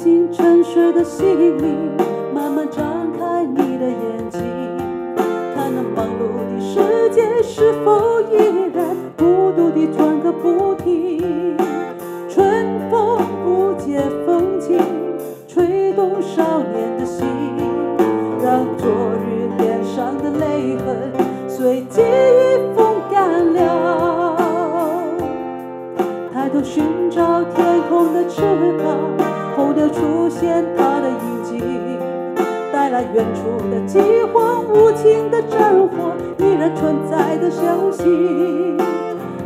轻敲醒沉睡的心灵，慢慢张开你的眼睛，看那忙碌的世界是否依在远处的饥荒、无情的战火依然存在的消息。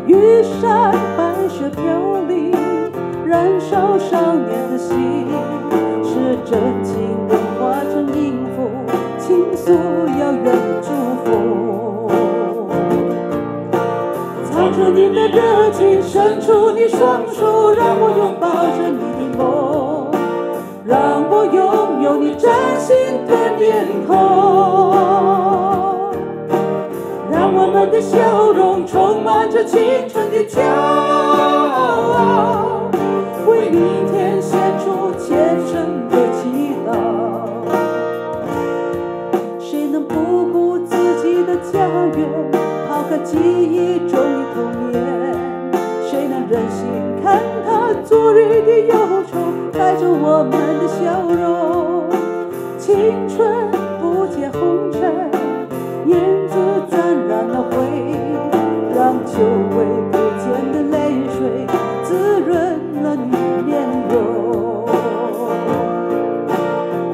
玉山白雪飘零，燃烧少年的心，是真情融化成音符，倾诉遥远的祝福。藏着你的热情，伸出你双手，让我拥抱着你的，让我拥有你崭新的面孔，让我们的笑容充满着青春的骄傲，为明天献出虔诚的祈祷。谁能不顾自己的家园，抛开记忆中的童年？谁能忍心看他昨日的忧愁带着我们的笑容？青春不解红尘，燕子沾染了灰，让久违不见的泪水滋润了你面容。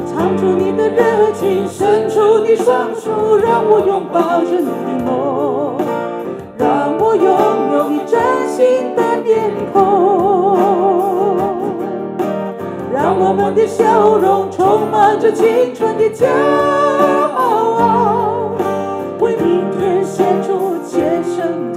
唱出你的热情，伸出你双手，让我拥抱着你的梦，让我拥有你真心的的笑容充满着青春的骄傲，为明天献出虔诚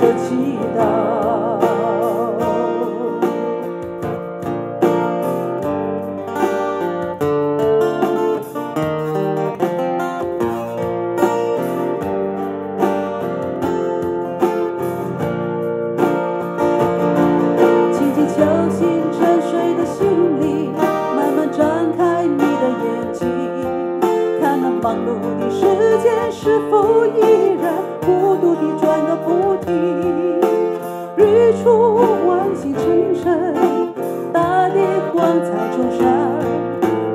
否依然孤独地转个不停。日出晚星沉沉，大地光彩重生，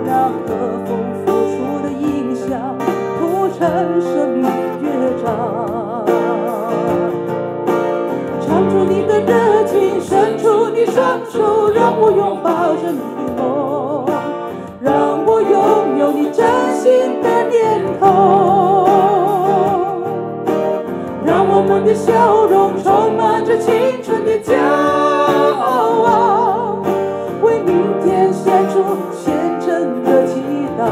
让和风拂出的音响谱成生命乐章。唱出你的热情，伸出你双手，让我拥抱着你的梦，让我拥有你真心的脸孔，的笑容充满着青春的骄傲，为明天献出虔诚的祈祷。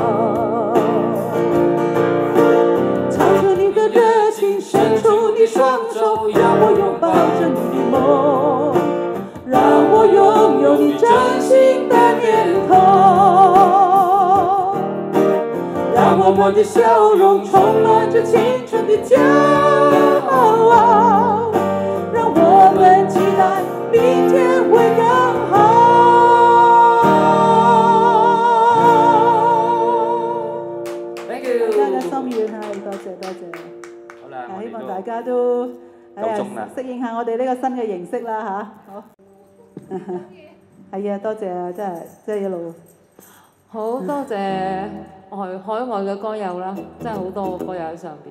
唱出你的热情，伸出你双手，让我拥抱着你的梦，让我拥有你崭新的脸孔，让我们的笑容充满着青春的骄傲，让我们期待明天会更好。Thank 大家嘅 you。心願係多謝多謝。好啦，希望大家都哎呀夠鐘啦適應下我哋呢個新嘅形式啦吓，好，係啊，多謝啊，真係真係一路好多謝外海外嘅歌友啦，真係好多歌友喺上邊。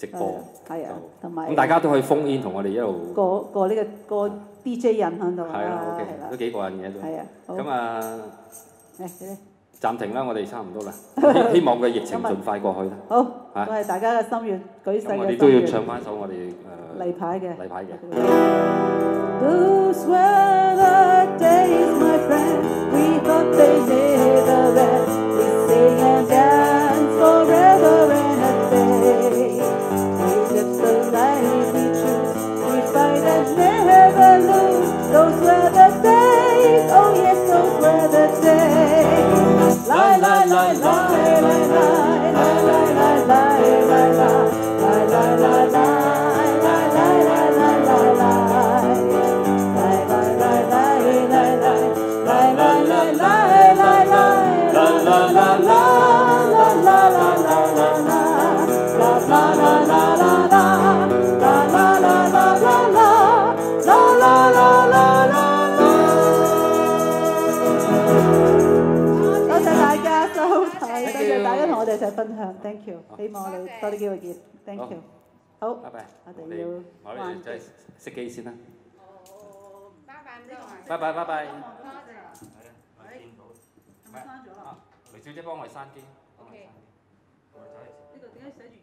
直播，係啊，同埋咁大家都可以 phone in 同我哋一路。過過呢個過 DJ 人喺度係啦啦，，OK，係啦都，幾過癮嘅都。係啊，咁啊，暫停啦，我哋差唔多啦。希希望個疫情盡快過去啦。好，嚇都係大家嘅心願，舉世咁我嘅哋都要，唱翻首我哋誒例牌嘅。例牌嘅。Thank you，希望我哋多啲機會見，Thank you，好，拜拜。我哋要我哋就係熄機先啦。拜拜，呢個拜拜拜拜。多謝。係啊，我見到。啊，雷小姐幫我哋閂機。幫我哋閂機。呢度點解寫住